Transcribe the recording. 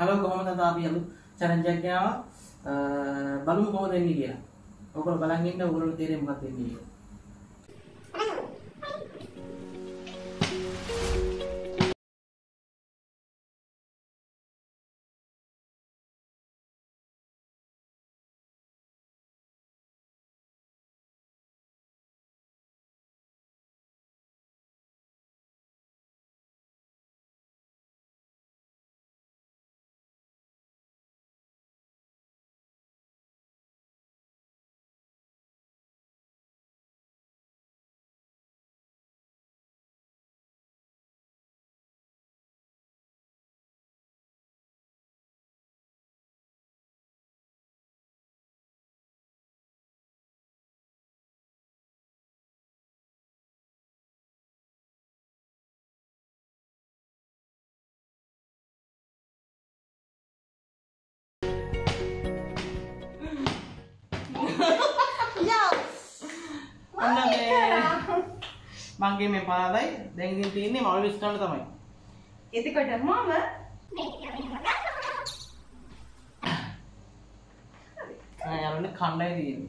Hello කොහොමද අපි අලු චැලෙන්ජ් එකක් ගියාවා බලමු කොහොමද වෙන්නේ කියලා. ඔයගොල්ලෝ බලන් ඉන්න ඔයගොල්ලෝ තේරෙන්නේ මොකක්ද වෙන්නේ කියලා. ඔන්න මේ මංගේ මේ පරාදයි දැන් ඉතින් තියෙන්නේ මවල් විස්තරන තමයි. එතකොට මම ආ යන්නේ කණ්ඩායම් තියෙන්නේ.